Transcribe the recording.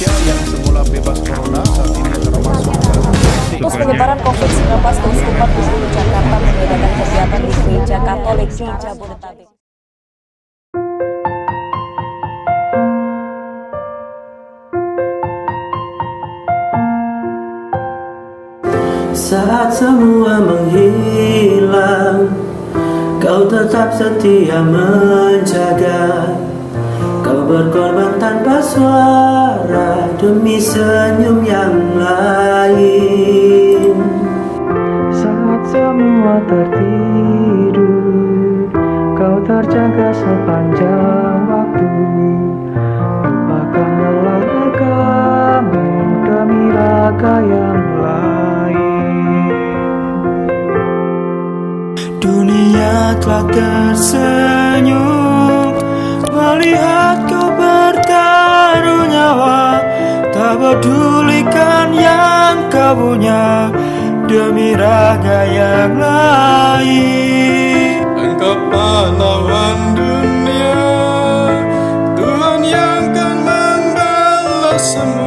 Indonesia yang semula bebas corona saat ini termasuk dalam Pus penyebaran COVID-19 di Wisnu Jakarta mengadakan kegiatan di gereja Katolik di Jabodetabek. Saat semua menghilang Kau tetap setia menjaga. Kau berkorban tanpa suara Demi senyum yang lain. Saat semua tertidur Kau terjaga sepanjang waktu. Lupakan lelah kamu Demi raga yang lain. Dunia telah tersenyum Melihat pedulikan yang kau punya demi raga yang lain. Engkau pahlawan dunia Tuhan yang akan membalas semua